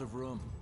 of room.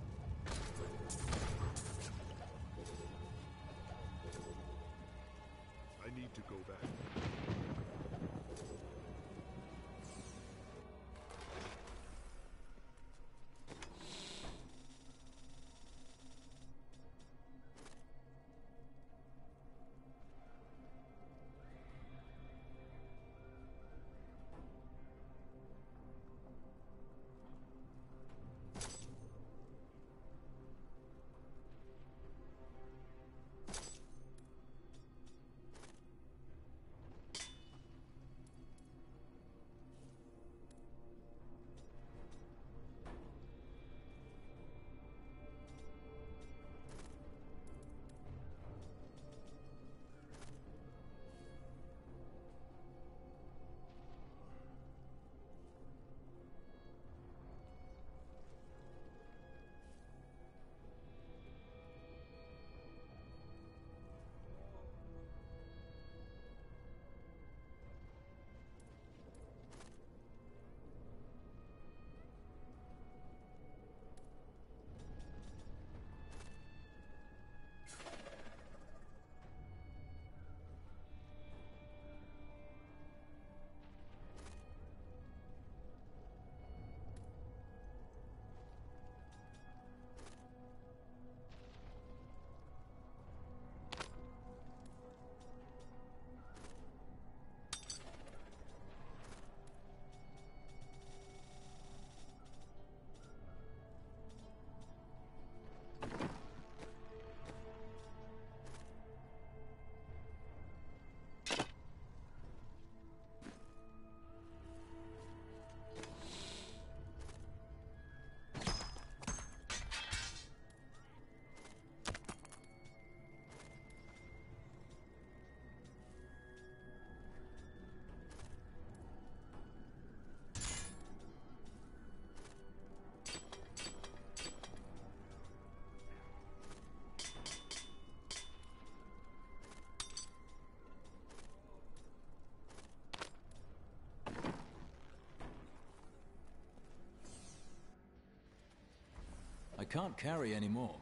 Can't carry any more.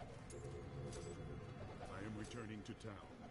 I am returning to town.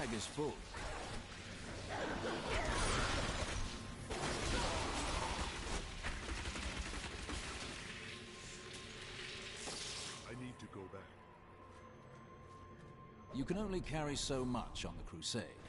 Bag is full. I need to go back. You can only carry so much on the crusade.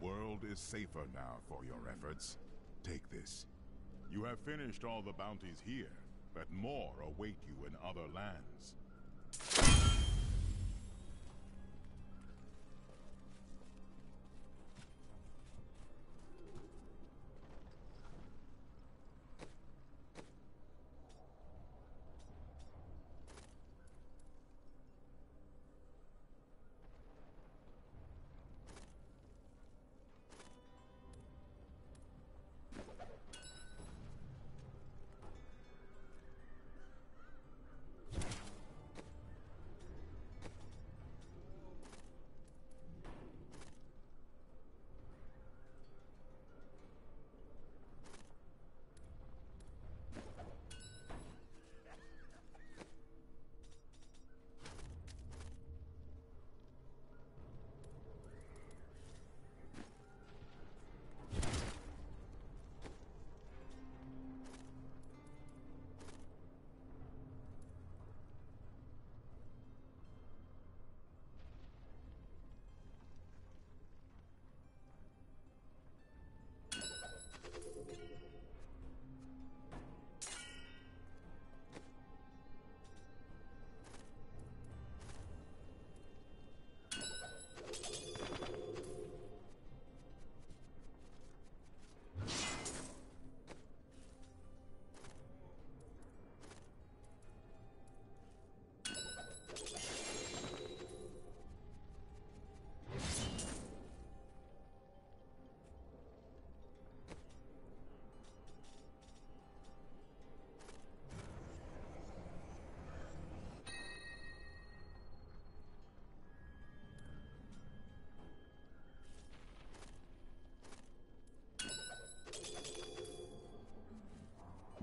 World is safer now for your efforts. Take this. You have finished all the bounties here, but more await you in other lands.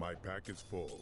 My pack is full.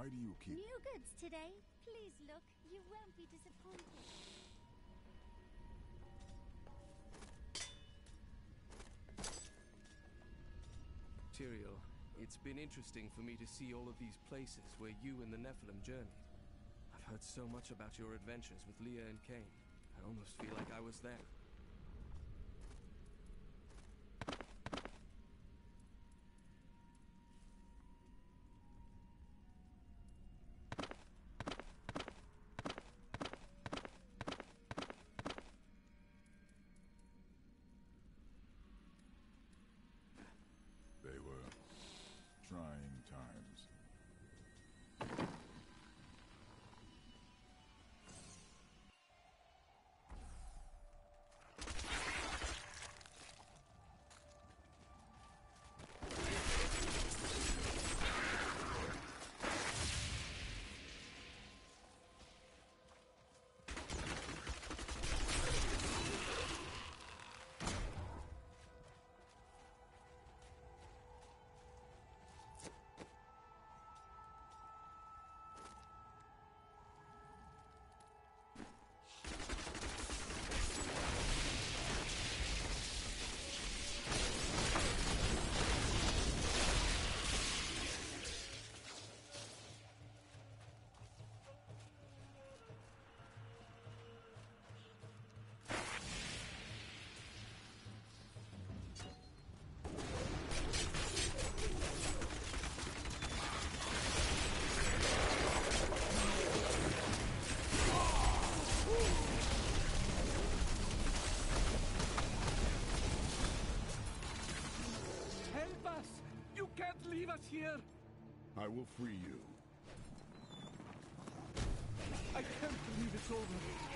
Why do you keep... New goods today. Please look. You won't be disappointed. Tyrael, it's been interesting for me to see all of these places where you and the Nephilim journeyed. I've heard so much about your adventures with Leah and Cain. I almost feel like I was there. I will free you. I can't believe it's over.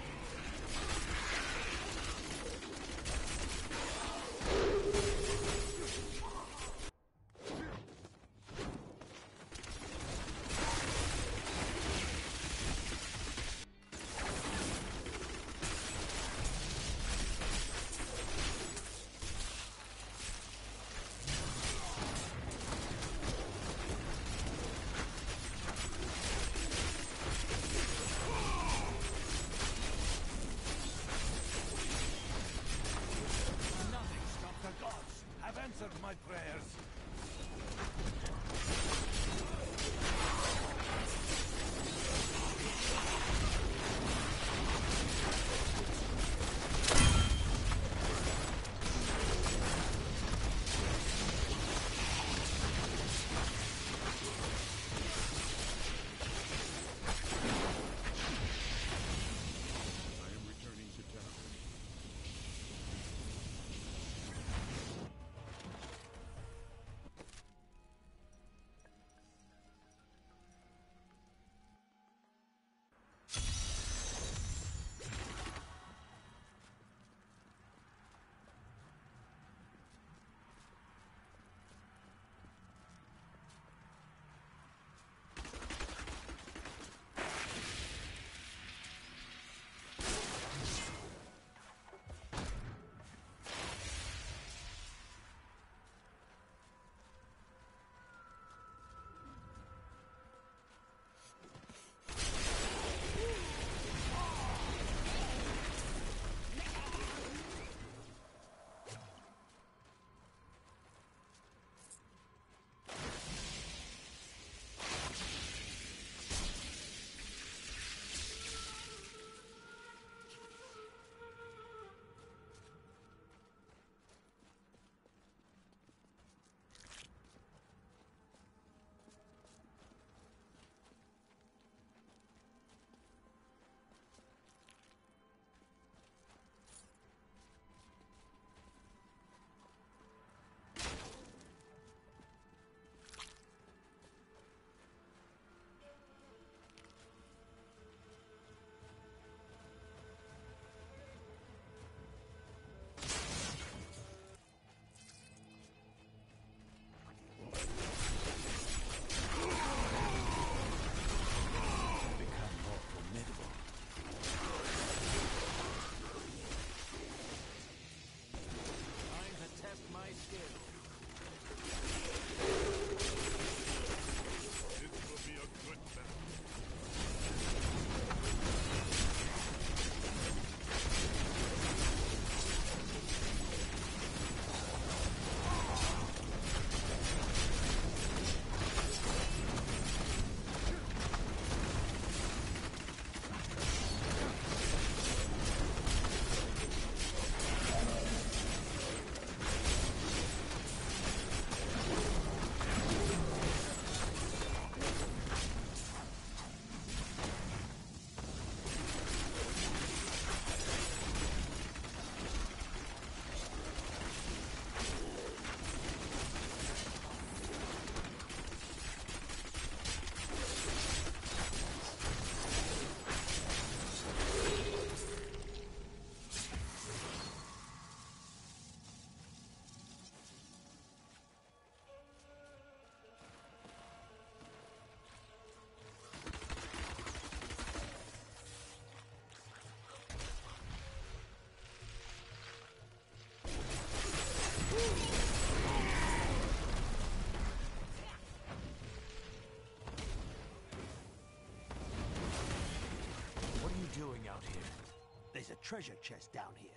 There's a treasure chest down here.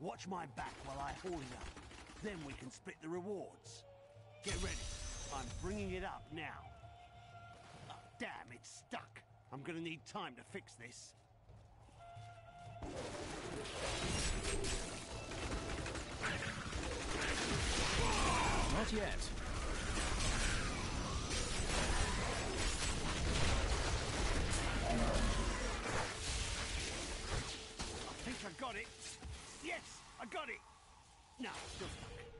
Watch my back while I haul it up. Then we can split the rewards. Get ready. I'm bringing it up now. Ah, damn, it's stuck. I'm gonna need time to fix this. Not yet. Got it. Yes, I got it. No, still stuck.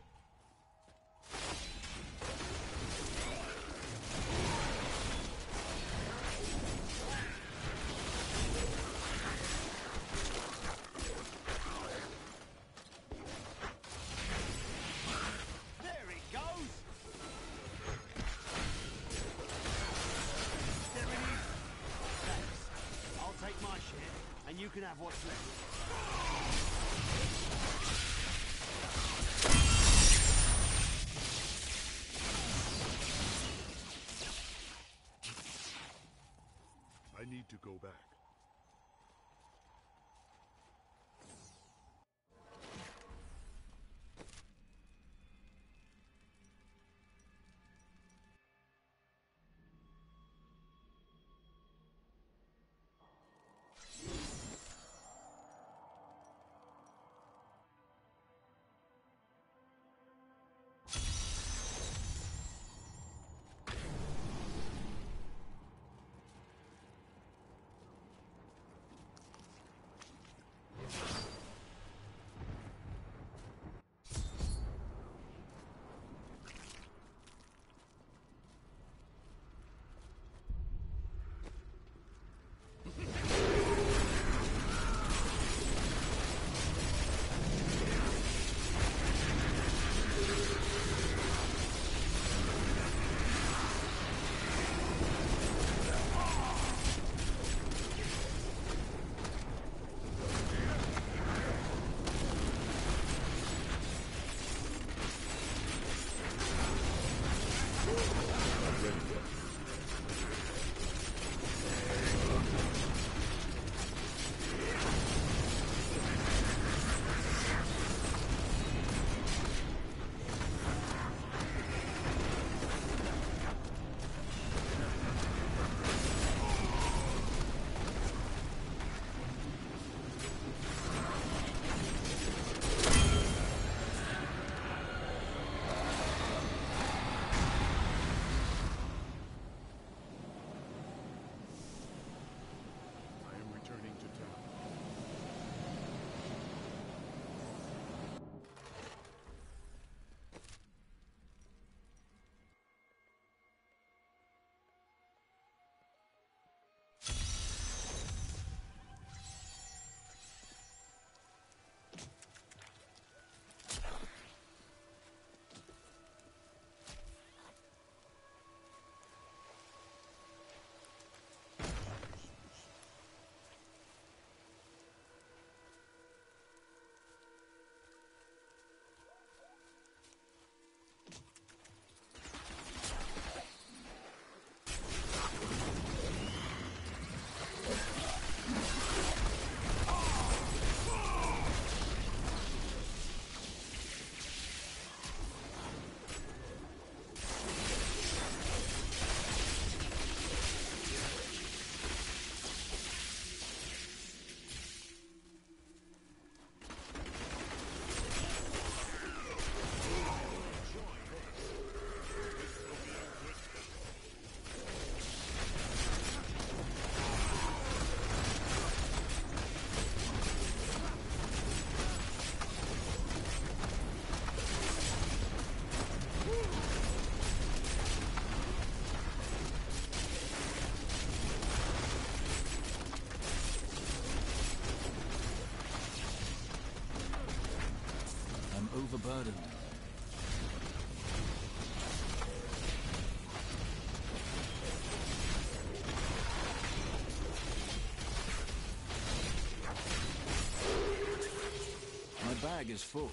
Is full.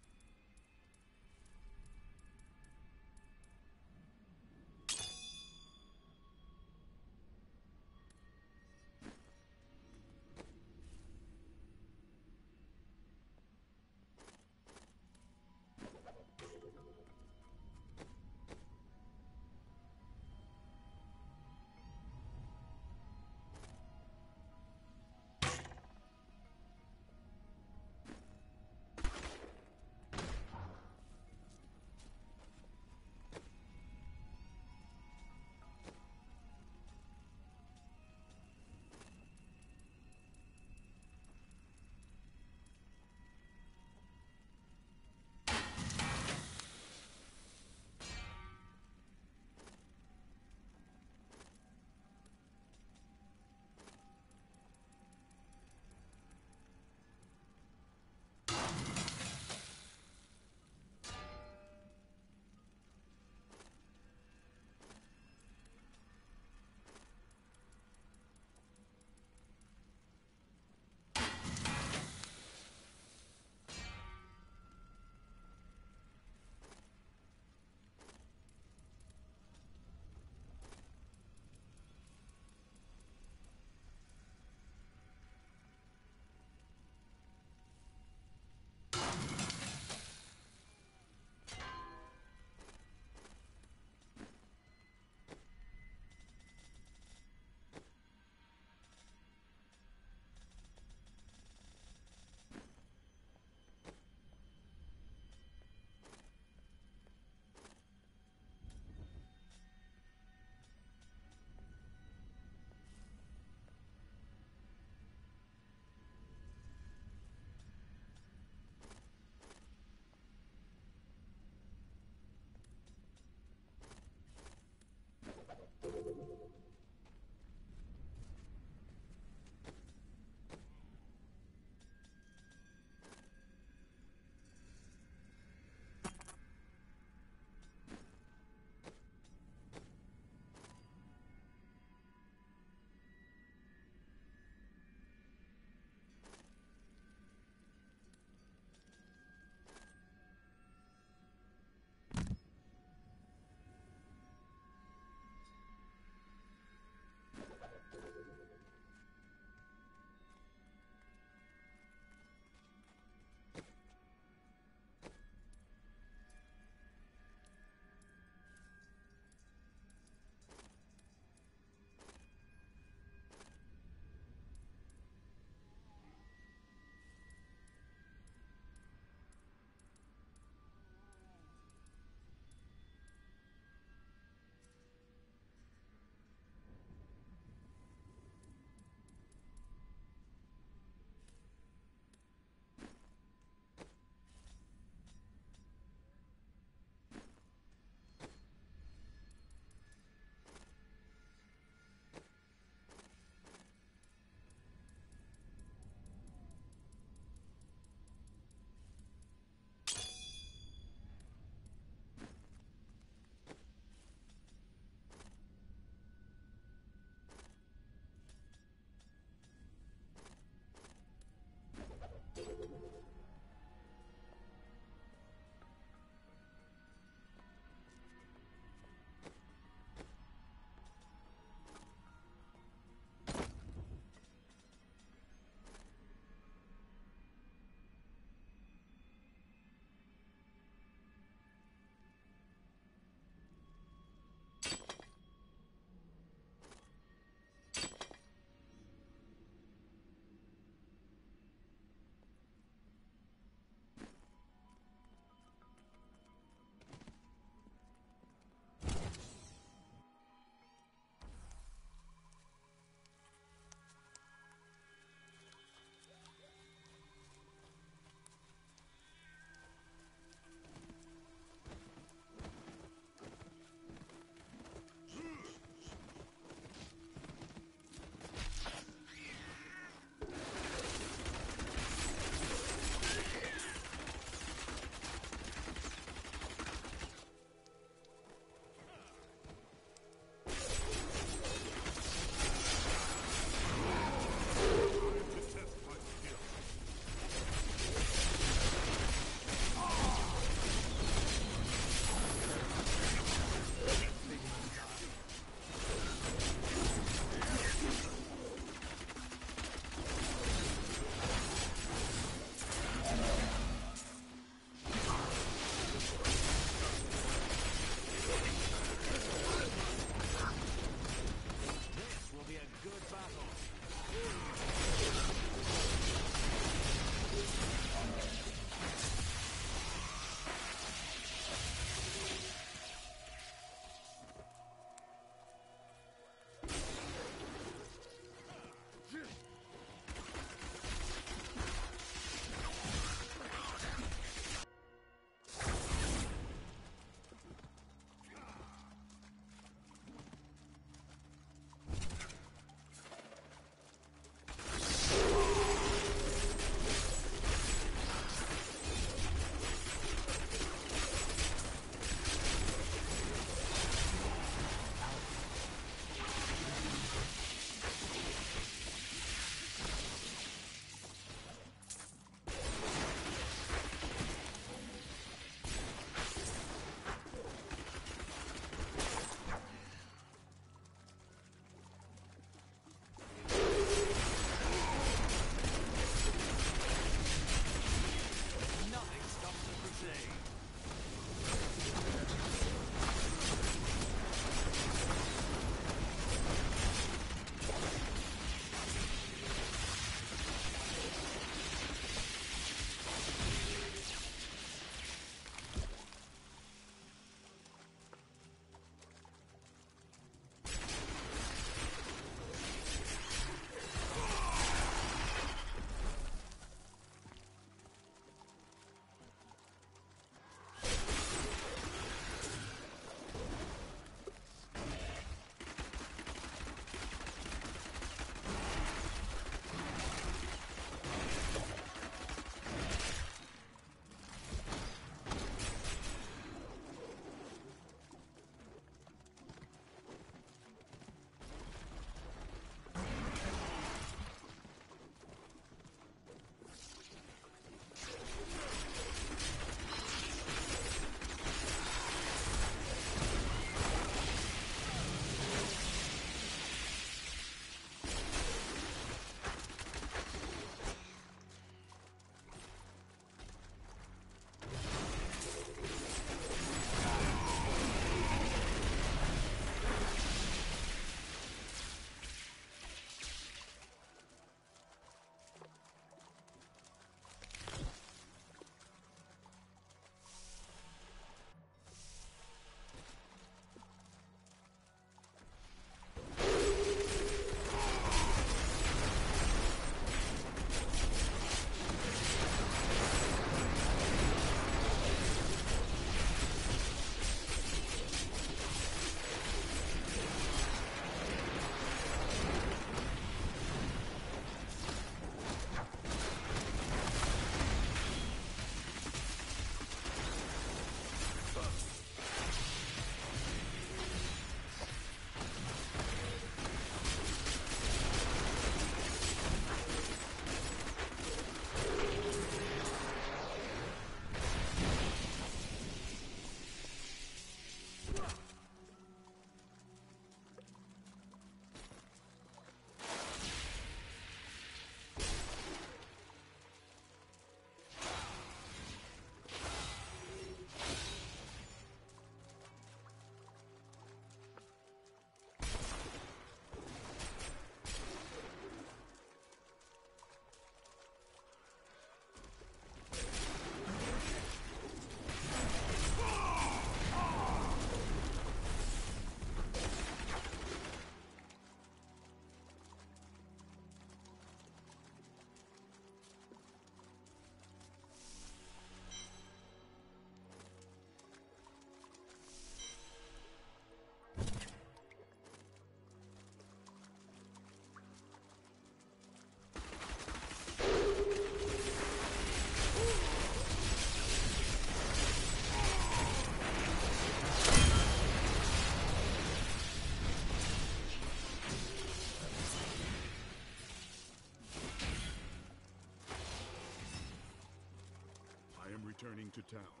Returning to town.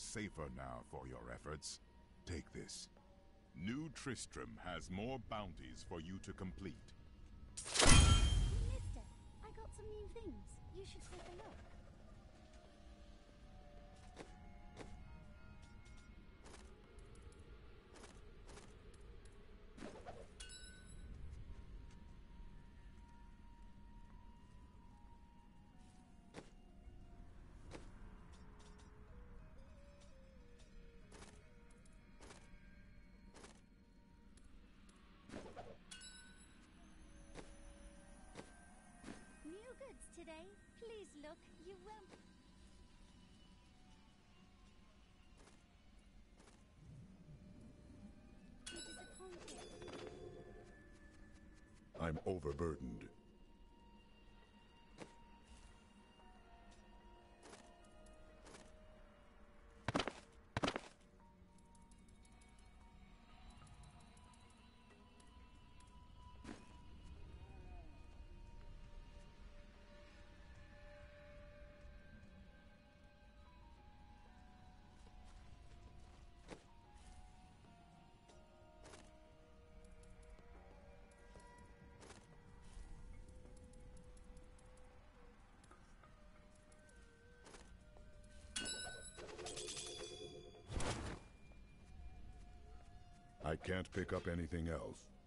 is safer now for your efforts. Take this. New Tristram has more bounties for you to complete. Mister, I got some new things. You should take a look. Today. Please look. You won't. I'm overburdened. Can't pick up anything else.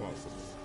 Impossible.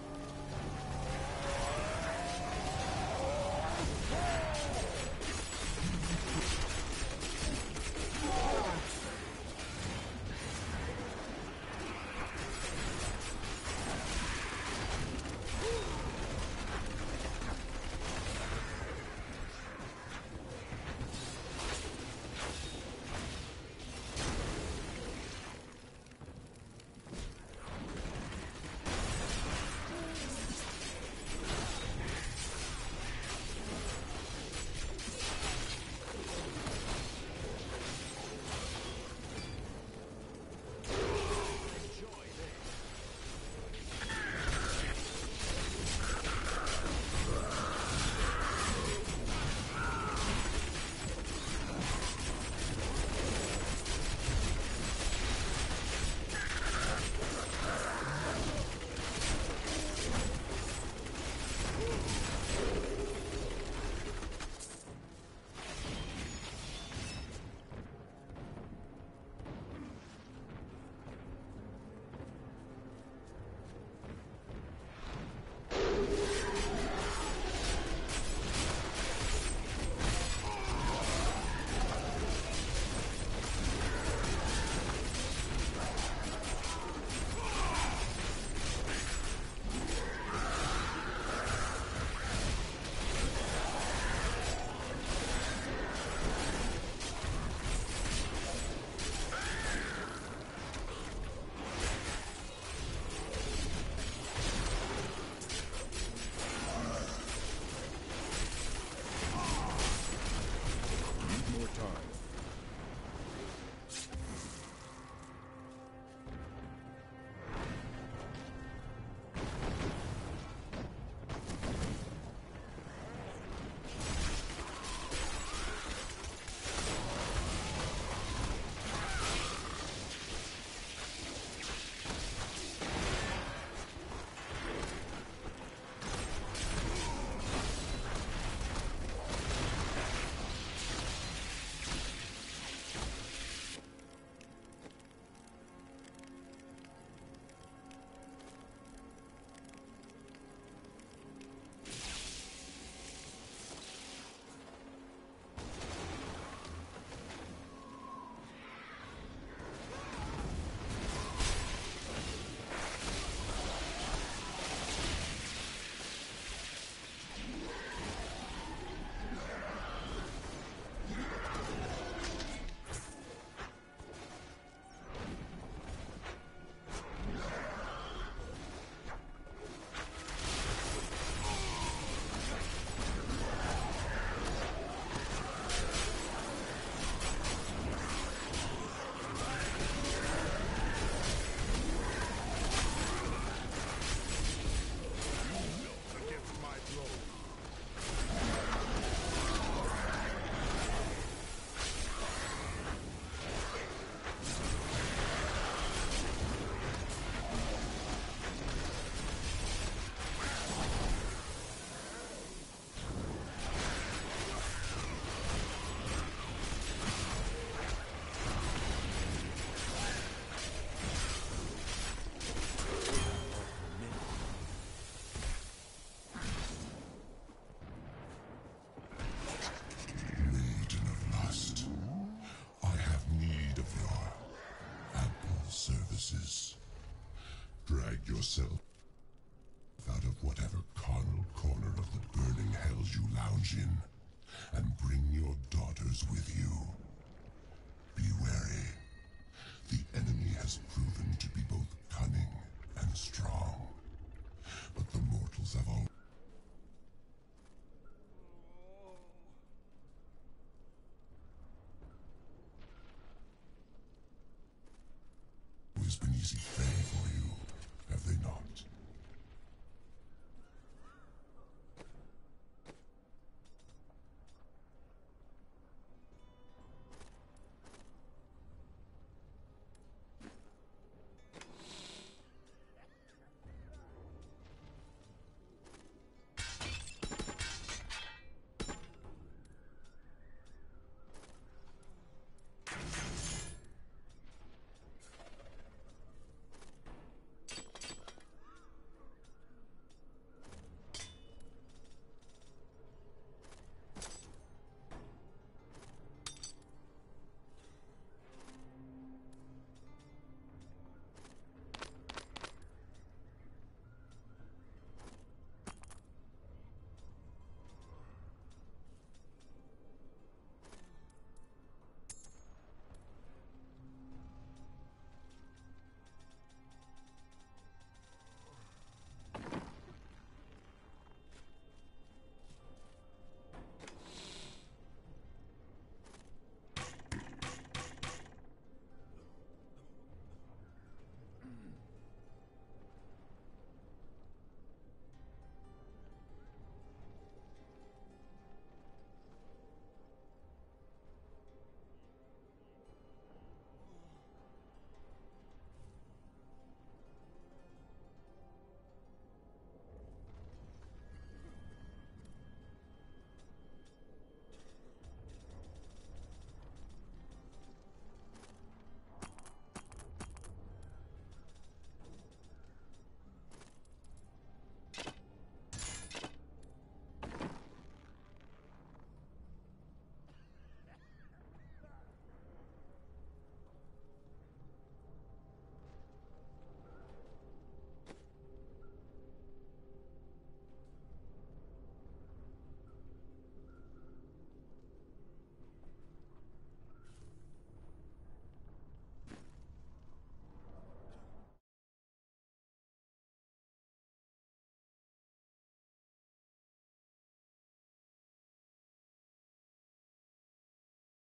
Always been easy. Prey